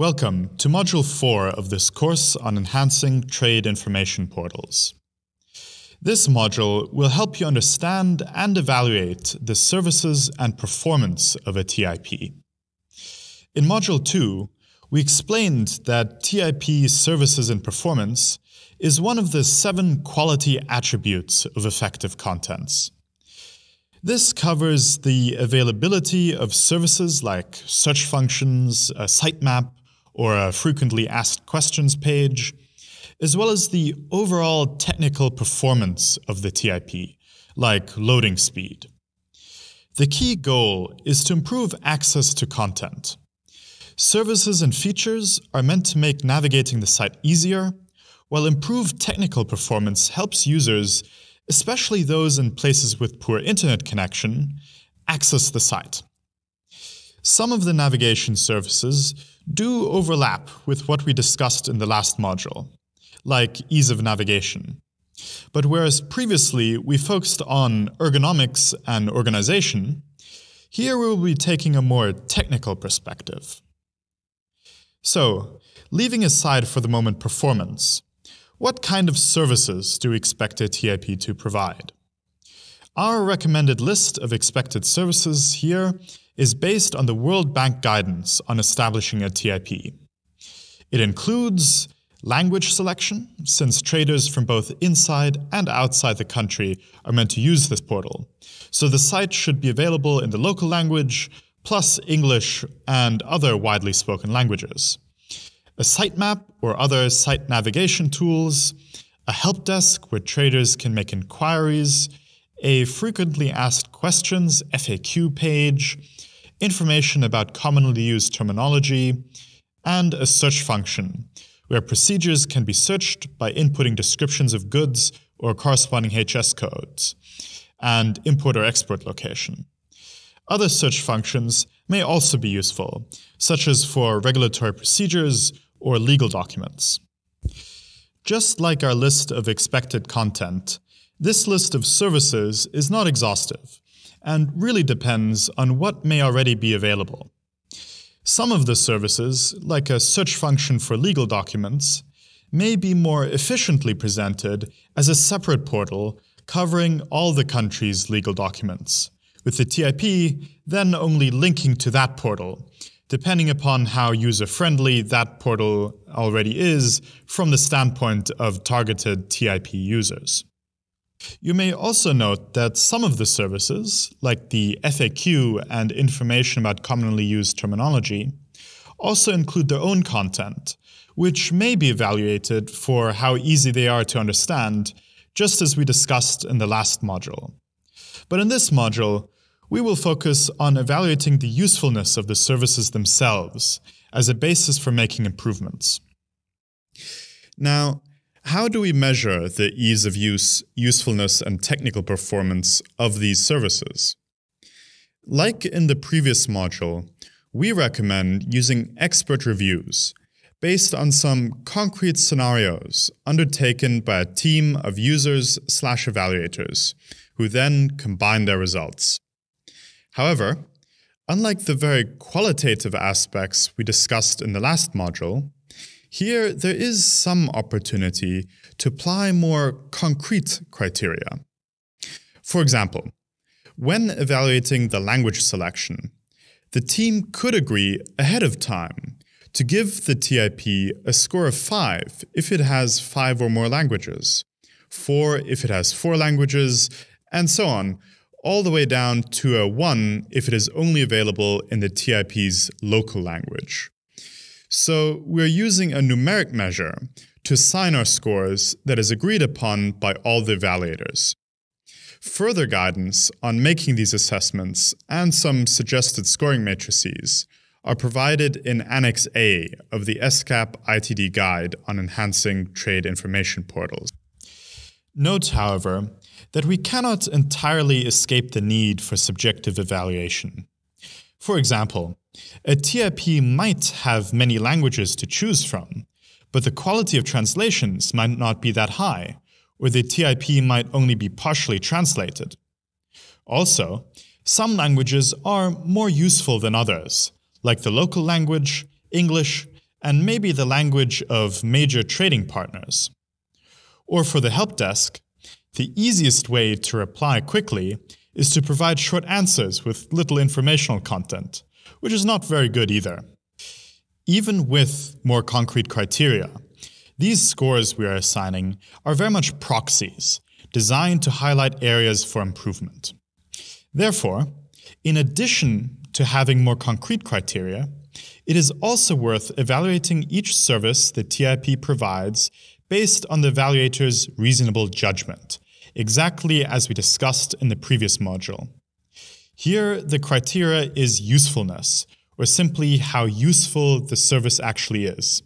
Welcome to Module 4 of this course on enhancing trade information portals. This module will help you understand and evaluate the services and performance of a TIP. In Module 2, we explained that TIP services and performance is one of the seven quality attributes of effective contents. This covers the availability of services like search functions, a sitemap, or a frequently asked questions page, as well as the overall technical performance of the TIP, like loading speed. The key goal is to improve access to content. Services and features are meant to make navigating the site easier, while improved technical performance helps users, especially those in places with poor internet connection, access the site. Some of the navigation services do overlap with what we discussed in the last module, like ease of navigation. But whereas previously we focused on ergonomics and organization, here we will be taking a more technical perspective. So, leaving aside for the moment performance, what kind of services do we expect a TIP to provide? Our recommended list of expected services here is based on the World Bank guidance on establishing a TIP. It includes language selection, since traders from both inside and outside the country are meant to use this portal. So the site should be available in the local language, plus English and other widely spoken languages. A sitemap or other site navigation tools, a help desk where traders can make inquiries, a frequently asked questions FAQ page, information about commonly used terminology, and a search function, where procedures can be searched by inputting descriptions of goods or corresponding HS codes, and import or export location. Other search functions may also be useful, such as for regulatory procedures or legal documents. Just like our list of expected content, this list of services is not exhaustive and really depends on what may already be available. Some of the services, like a search function for legal documents, may be more efficiently presented as a separate portal covering all the country's legal documents, with the TIP then only linking to that portal, depending upon how user friendly that portal already is from the standpoint of targeted TIP users. You may also note that some of the services, like the FAQ and information about commonly used terminology, also include their own content, which may be evaluated for how easy they are to understand, just as we discussed in the last module. But in this module, we will focus on evaluating the usefulness of the services themselves as a basis for making improvements. Now, how do we measure the ease of use, usefulness, and technical performance of these services? Like in the previous module, we recommend using expert reviews based on some concrete scenarios undertaken by a team of users slash evaluators who then combine their results. However, unlike the very qualitative aspects we discussed in the last module, here, there is some opportunity to apply more concrete criteria. For example, when evaluating the language selection, the team could agree ahead of time to give the TIP a score of 5 if it has 5 or more languages, 4 if it has 4 languages, and so on, all the way down to a 1 if it is only available in the TIP's local language. So we're using a numeric measure to assign our scores that is agreed upon by all the evaluators. Further guidance on making these assessments and some suggested scoring matrices are provided in Annex A of the ESCAP ITD Guide on Enhancing Trade Information Portals. Note, however, that we cannot entirely escape the need for subjective evaluation. For example, a TIP might have many languages to choose from, but the quality of translations might not be that high, or the TIP might only be partially translated. Also, some languages are more useful than others, like the local language, English, and maybe the language of major trading partners. Or for the help desk, the easiest way to reply quickly is to provide short answers with little informational content, which is not very good either. Even with more concrete criteria, these scores we are assigning are very much proxies, designed to highlight areas for improvement. Therefore, in addition to having more concrete criteria, it is also worth evaluating each service the TIP provides based on the evaluator's reasonable judgment, exactly as we discussed in the previous module. Here, the criteria is usefulness, or simply how useful the service actually is.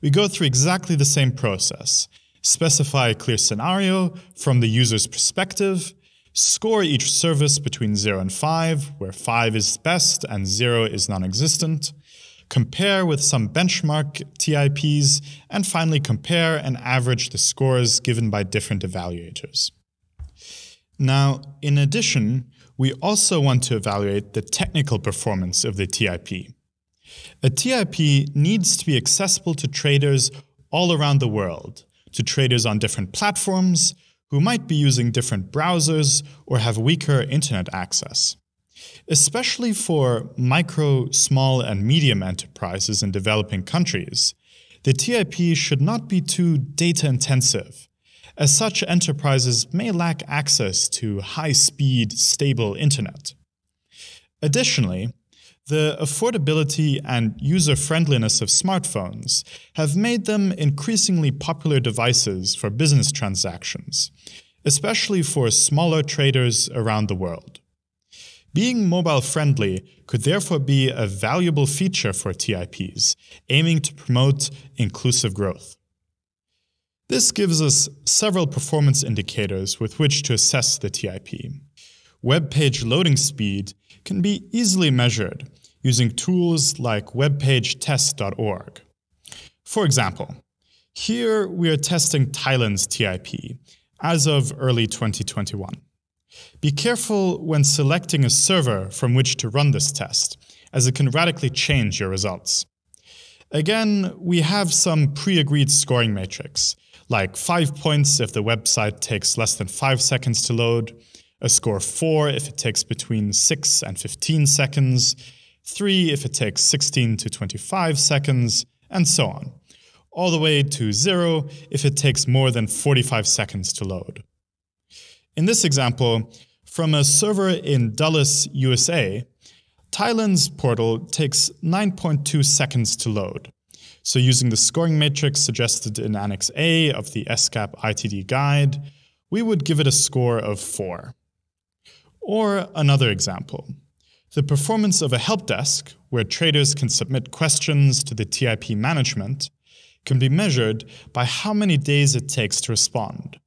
We go through exactly the same process, specify a clear scenario from the user's perspective, score each service between 0 and 5, where 5 is best and 0 is non-existent, compare with some benchmark TIPs, and finally compare and average the scores given by different evaluators. Now, in addition, we also want to evaluate the technical performance of the TIP. A TIP needs to be accessible to traders all around the world, to traders on different platforms, who might be using different browsers or have weaker internet access. Especially for micro, small, and medium enterprises in developing countries, the TIP should not be too data intensive, as such enterprises may lack access to high speed, stable internet. Additionally, the affordability and user friendliness of smartphones have made them increasingly popular devices for business transactions, especially for smaller traders around the world. Being mobile friendly could therefore be a valuable feature for TIPs, aiming to promote inclusive growth. This gives us several performance indicators with which to assess the TIP. Web page loading speed can be easily measured using tools like webpagetest.org. For example, here we are testing Thailand's TIP as of early 2021. Be careful when selecting a server from which to run this test, as it can radically change your results. Again, we have some pre-agreed scoring matrix, like 5 points if the website takes less than 5 seconds to load, a score 4 if it takes between 6 and 15 seconds, 3 if it takes 16 to 25 seconds, and so on, all the way to 0 if it takes more than 45 seconds to load. In this example, from a server in Dulles, USA, Thailand's portal takes 9.2 seconds to load. So using the scoring matrix suggested in Annex A of the ESCAP ITD guide, we would give it a score of 4. Or another example. The performance of a help desk, where traders can submit questions to the TIP management, can be measured by how many days it takes to respond.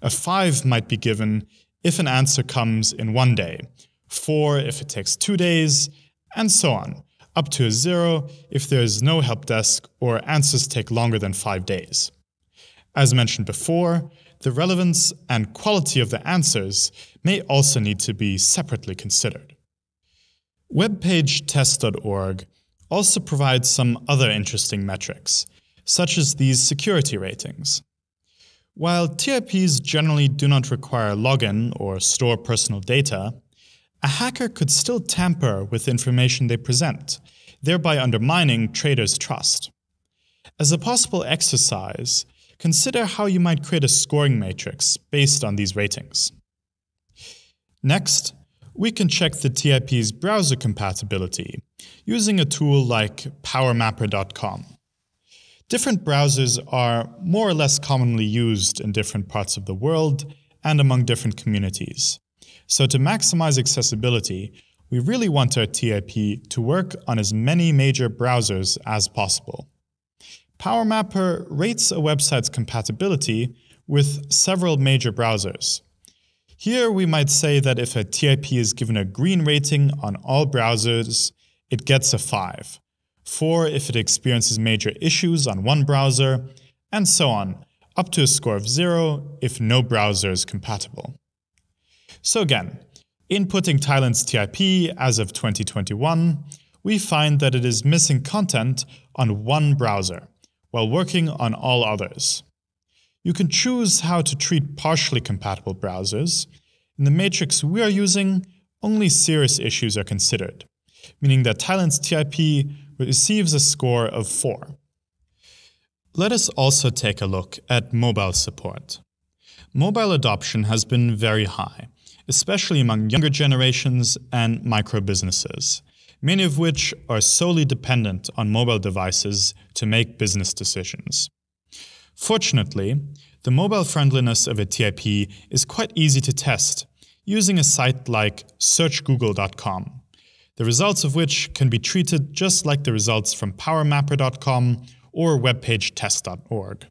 A 5 might be given if an answer comes in one day, 4 if it takes two days, and so on, up to a 0 if there is no help desk or answers take longer than 5 days. As mentioned before, the relevance and quality of the answers may also need to be separately considered. WebpageTest.org also provides some other interesting metrics, such as these security ratings. While TIPs generally do not require login or store personal data, a hacker could still tamper with information they present, thereby undermining traders' trust. As a possible exercise, consider how you might create a scoring matrix based on these ratings. Next, we can check the TIP's browser compatibility using a tool like powermapper.com. Different browsers are more or less commonly used in different parts of the world and among different communities. So to maximize accessibility, we really want our TIP to work on as many major browsers as possible. PowerMapper rates a website's compatibility with several major browsers. Here we might say that if a TIP is given a green rating on all browsers, it gets a 5. 4 if it experiences major issues on one browser, and so on, up to a score of 0 if no browser is compatible. So again, inputting Thailand's TIP as of 2021, we find that it is missing content on one browser while working on all others. You can choose how to treat partially compatible browsers. In the matrix we are using, only serious issues are considered, meaning that Thailand's TIP receives a score of 4. Let us also take a look at mobile support. Mobile adoption has been very high, especially among younger generations and micro businesses, many of which are solely dependent on mobile devices to make business decisions. Fortunately, the mobile friendliness of a TIP is quite easy to test using a site like searchgoogle.com, the results of which can be treated just like the results from powermapper.com or webpagetest.org.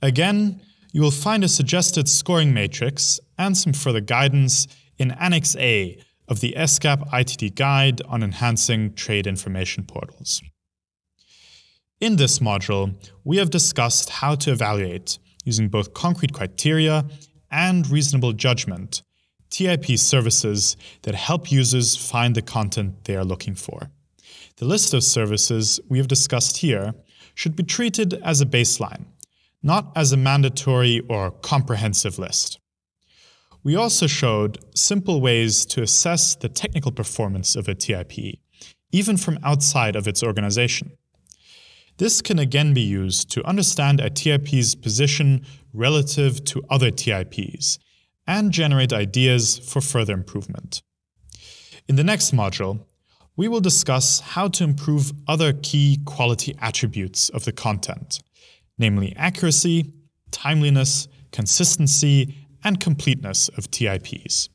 Again, you will find a suggested scoring matrix and some further guidance in Annex A of the ESCAP ITD Guide on Enhancing Trade Information Portals. In this module, we have discussed how to evaluate, using both concrete criteria and reasonable judgment, TIP services that help users find the content they are looking for. The list of services we have discussed here should be treated as a baseline, not as a mandatory or comprehensive list. We also showed simple ways to assess the technical performance of a TIP, even from outside of its organization. This can again be used to understand a TIP's position relative to other TIPs and generate ideas for further improvement. In the next module, we will discuss how to improve other key quality attributes of the content, namely accuracy, timeliness, consistency, and completeness of TIPs.